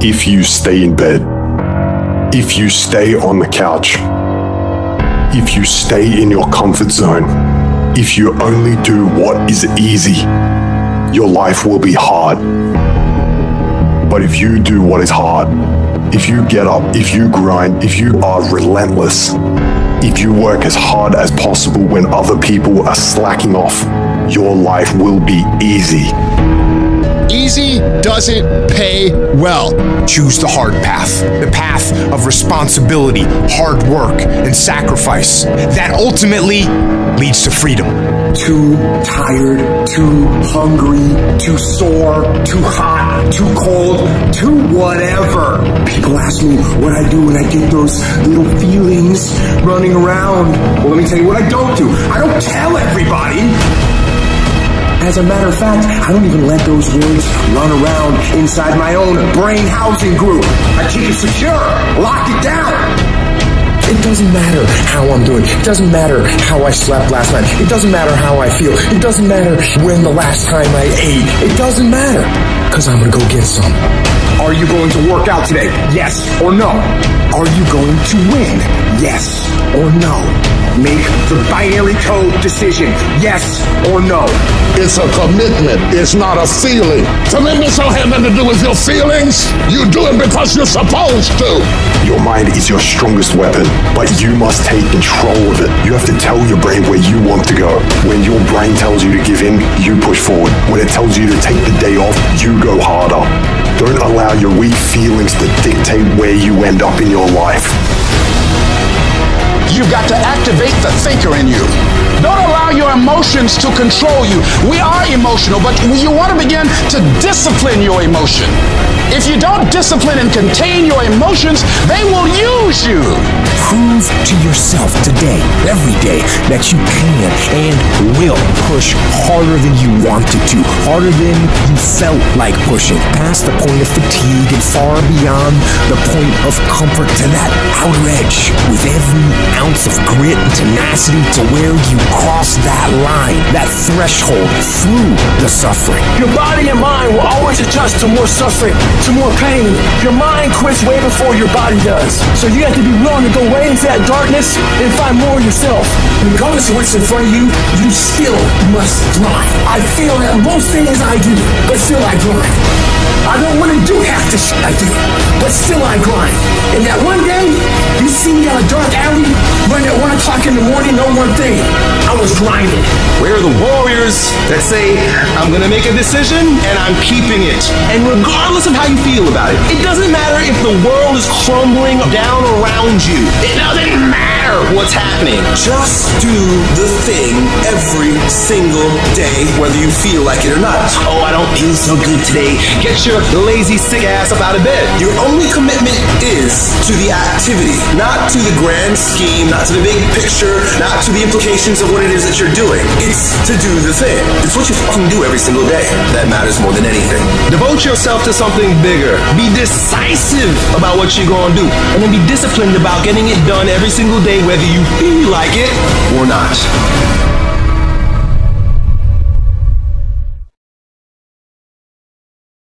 if you stay in bed, if you stay on the couch, if you stay in your comfort zone, if you only do what is easy, your life will be hard. But if you do what is hard, if you get up, if you grind, if you are relentless, if you work as hard as possible when other people are slacking off, your life will be easy. Easy doesn't pay well. Choose the hard path, the path of responsibility, hard work, and sacrifice. That ultimately leads to freedom. Too tired, too hungry, too sore, too hot, too cold, too whatever. People ask me what I do when I get those little feelings running around. Well, let me tell you what I don't do. I don't tell everybody. As a matter of fact, I don't even let those words run around inside my own brain housing group. I keep it secure, lock it down. It doesn't matter how I'm doing. It doesn't matter how I slept last night. It doesn't matter how I feel. It doesn't matter when the last time I ate. It doesn't matter. Cause I'm gonna go get some. Are you going to work out today? Yes or no? Are you going to win? Yes or no? Make the binary code decision. Yes or no. It's a commitment. It's not a feeling. Commitments don't have nothing to do with your feelings. You do it because you're supposed to. Your mind is your strongest weapon, but you must take control of it. You have to tell your brain where you want to go. When your brain tells you to give in, you push forward. When it tells you to take the day off, you go harder. Don't allow your weak feelings to dictate where you end up in your life. You've got to activate the thinker in you. Don't allow your emotions to control you. We are emotional, but you want to begin to discipline your emotion. If you don't discipline and contain your emotions, they will use you. Prove to yourself today, every day, that you can and will push harder than you wanted to, harder than you felt like pushing, past the point of fatigue and far beyond the point of comfort to that outer edge with every ounce of grit and tenacity to where you cross that line, that threshold through the suffering. Your body and mind will always adjust to more suffering, to more pain. Your mind quits way before your body does. So you have to be willing to go way into that darkness and find more yourself. Regardless of what's in front of you, you still must grind. I feel that most things I do, but still I grind. I don't want to do half the shit I do, but still I grind. And that in the morning, know one thing. I was grinding. We're the warriors that say, I'm gonna make a decision and I'm keeping it. And regardless of how you feel about it, it doesn't matter if the world is crumbling down around you. It doesn't matter what's happening. Just do the thing every single day, whether you feel like it or not. Oh, I don't feel so good today. Get your lazy, sick ass up out of bed. Your only commitment is to the activity, not to the grand scheme, not to the big picture, not to the implications of what it is that you're doing. It's to do the thing. It's what you fucking do every single day that matters more than anything. Devote yourself to something bigger. Be decisive about what you're gonna do. And then be disciplined about getting it done every single day, whether you feel like it or not.